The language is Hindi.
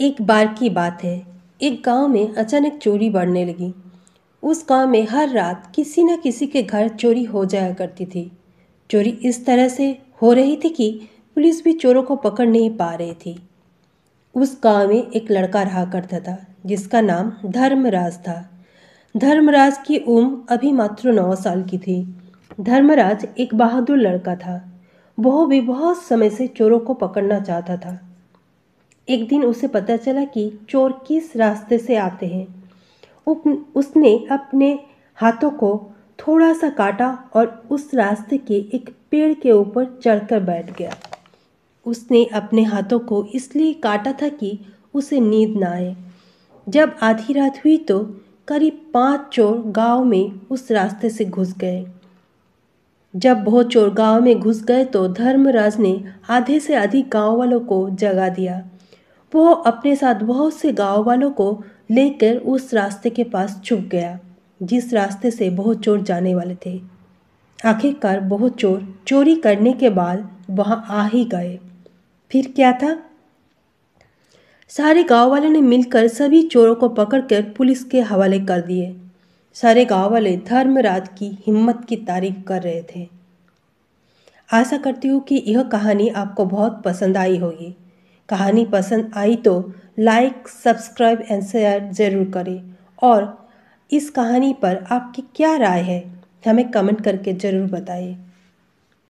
एक बार की बात है। एक गाँव में अचानक चोरी बढ़ने लगी। उस गाँव में हर रात किसी न किसी के घर चोरी हो जाया करती थी। चोरी इस तरह से हो रही थी कि पुलिस भी चोरों को पकड़ नहीं पा रही थी। उस गाँव में एक लड़का रहा करता था, जिसका नाम धर्मराज था। धर्मराज की उम्र अभी मात्र नौ साल की थी। धर्मराज एक बहादुर लड़का था। वह भी बहुत समय से चोरों को पकड़ना चाहता था। एक दिन उसे पता चला कि चोर किस रास्ते से आते हैं। उसने अपने हाथों को थोड़ा सा काटा और उस रास्ते के एक पेड़ के ऊपर चढ़कर बैठ गया। उसने अपने हाथों को इसलिए काटा था कि उसे नींद ना आए। जब आधी रात हुई तो करीब पाँच चोर गाँव में उस रास्ते से घुस गए। जब बहुत चोर गाँव में घुस गए तो धर्मराज ने आधे से अधिक गाँव वालों को जगा दिया। वो अपने साथ बहुत से गाँव वालों को लेकर उस रास्ते के पास छुप गया, जिस रास्ते से बहुत चोर जाने वाले थे। आखिरकार बहुत चोर चोरी करने के बाद वहाँ आ ही गए। फिर क्या था? सारे गाँव वाले ने मिलकर सभी चोरों को पकड़कर पुलिस के हवाले कर दिए। सारे गाँव वाले धर्मराज की हिम्मत की तारीफ़ कर रहे थे। आशा करती हूँ कि यह कहानी आपको बहुत पसंद आई होगी। कहानी पसंद आई तो लाइक सब्सक्राइब एंड शेयर ज़रूर करें। और इस कहानी पर आपकी क्या राय है, हमें कमेंट करके ज़रूर बताइए